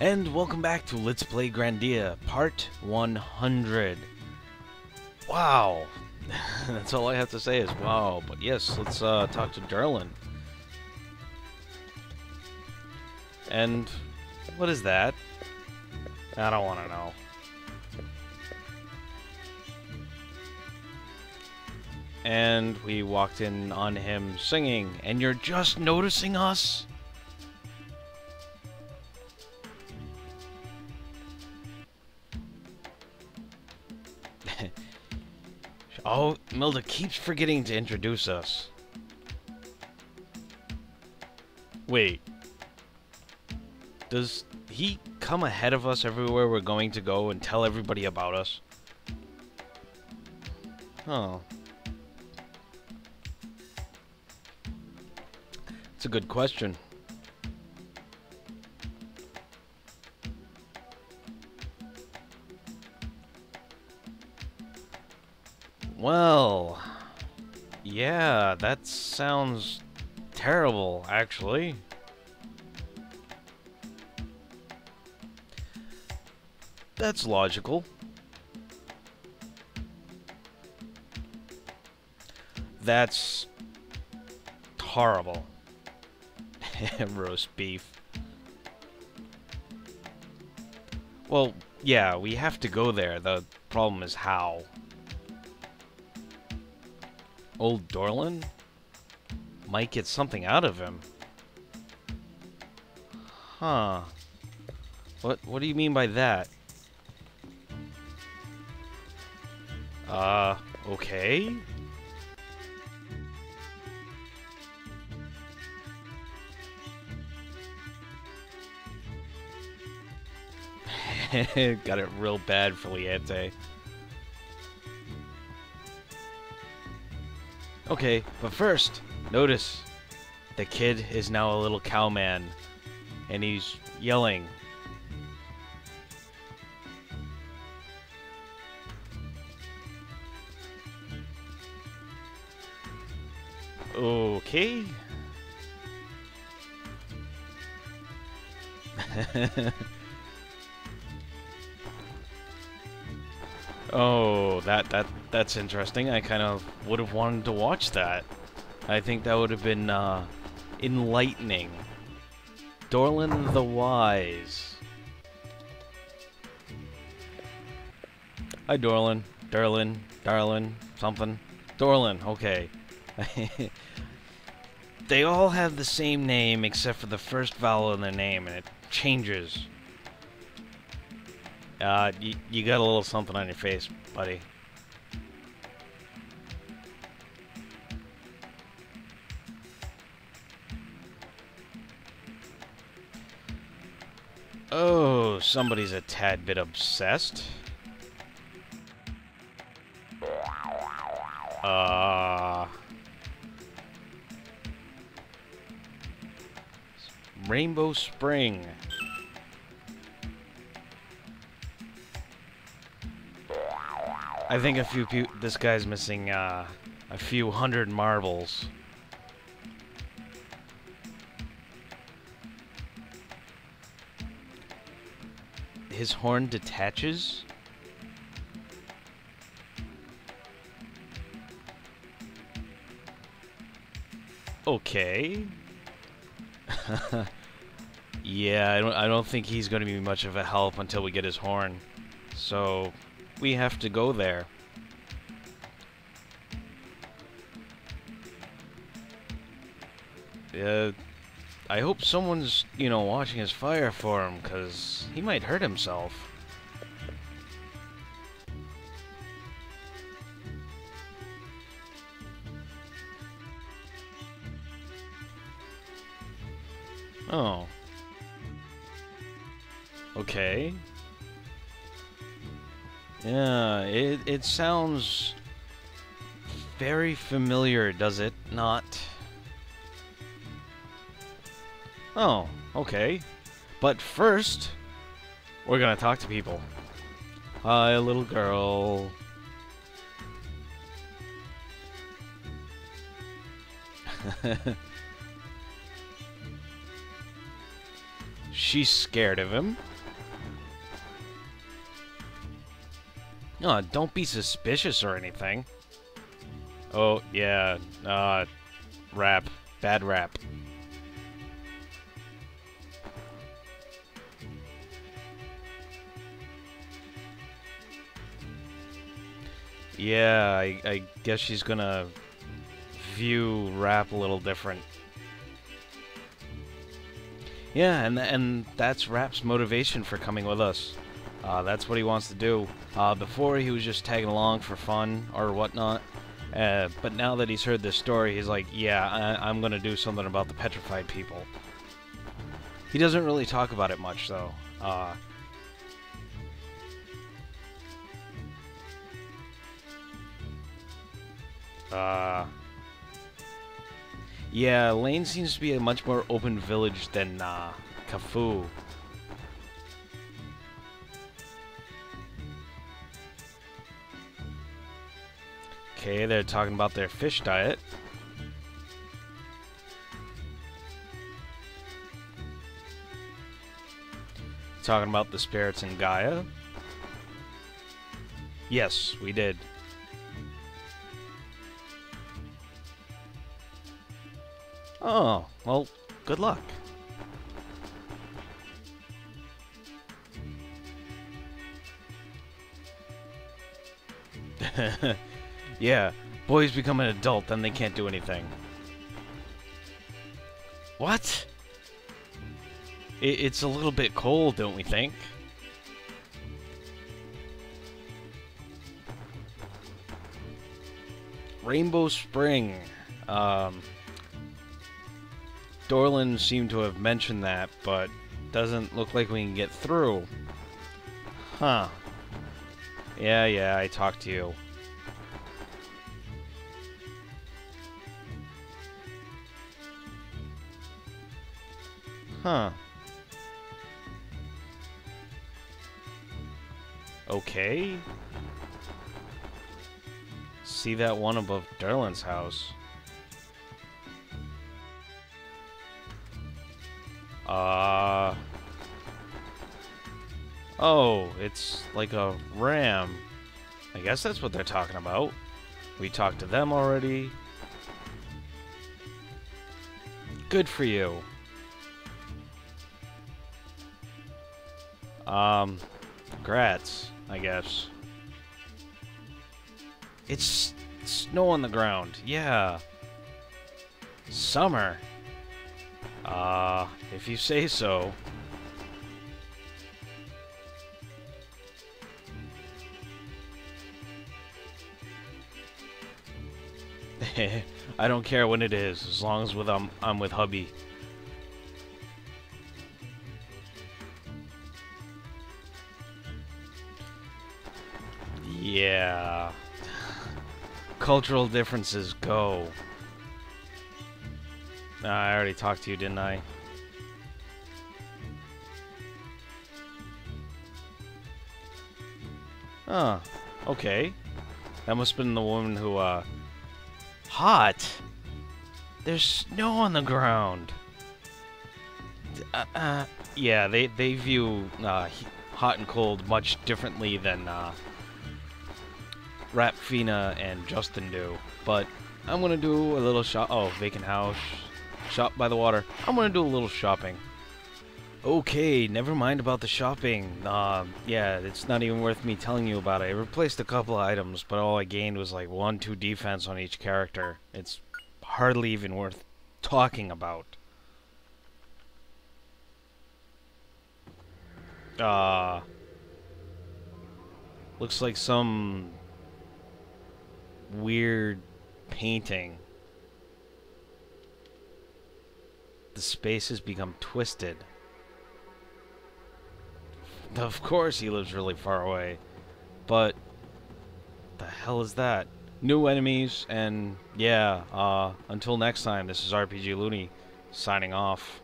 And welcome back to Let's Play Grandia, Part 100. Wow. That's all I have to say is wow. But yes, let's uh, talk to Durlin. And what is that? I don't want to know. And we walked in on him singing, and you're just noticing us? Oh, Milda keeps forgetting to introduce us. Wait. Does he come ahead of us everywhere we're going to go and tell everybody about us? Oh. It's a good question. Well, yeah, that sounds terrible, actually. That's logical. That's horrible. Roast beef. Well, yeah, we have to go there. The problem is how. Old Dorlin? Might get something out of him. Huh. What what do you mean by that? Uh, okay. Got it real bad for Liete. Okay, but first, notice the kid is now a little cowman, and he's yelling. Okay. oh, that that that's interesting. I kind of would have wanted to watch that. I think that would have been uh, enlightening. Dorlin the Wise. Hi, Dorlin. Durlin. Darlin. Something. Dorlin. Okay. they all have the same name except for the first vowel in their name, and it changes. Uh, you, you got a little something on your face, buddy. Oh, somebody's a tad bit obsessed. Uh... Rainbow Spring. I think a few this guy's missing uh, a few hundred marbles. His horn detaches? Okay. yeah, I don't I don't think he's going to be much of a help until we get his horn. So, we have to go there. Uh, I hope someone's, you know, watching his fire for him, because he might hurt himself. Oh. Okay. Yeah, it, it sounds very familiar, does it not? Oh, okay. But first, we're gonna talk to people. Hi, little girl. She's scared of him. No, don't be suspicious or anything. Oh, yeah, uh, Rapp. Bad rap. Yeah, I, I guess she's gonna view Rapp a little different. Yeah, and and that's Rapp's motivation for coming with us. Uh, that's what he wants to do. Uh, before he was just tagging along for fun or whatnot, uh, but now that he's heard this story, he's like, yeah, I I'm gonna do something about the petrified people. He doesn't really talk about it much, though. Uh, uh, yeah, Laine seems to be a much more open village than uh, Cafu. Okay, they're talking about their fish diet. Talking about the spirits in Gaia. Yes, we did. Oh, well, good luck. yeah, boys become an adult, then they can't do anything. What? It, it's a little bit cold, don't we think? Rainbow Spring. Um, Dorlan seemed to have mentioned that, but doesn't look like we can get through. Huh. Yeah, yeah, I talked to you. Huh. Okay. See that one above Derlin's house. Uh... Oh, it's like a ram. I guess that's what they're talking about. We talked to them already. Good for you. Um, grats, I guess. It's snow on the ground. Yeah. Summer. Uh, if you say so. I don't care when it is, as long as with I'm, um, I'm with hubby. Yeah. Cultural differences go. Uh, I already talked to you, didn't I? Oh, okay. That must have been the woman who, uh... Hot? There's snow on the ground. Uh, uh, yeah, they, they view uh, hot and cold much differently than uh, Rapp Feena and Justin do. But I'm gonna do a little shop. Oh, vacant house. Shop by the water. I'm gonna do a little shopping. Okay, never mind about the shopping. Uh, yeah, it's not even worth me telling you about it. I replaced a couple of items, but all I gained was like 1-2 defense on each character. It's hardly even worth talking about. Uh, looks like some weird painting. The space has become twisted. Of course he lives really far away. But the hell is that? New enemies and yeah, uh until next time, this is RPG Loony signing off.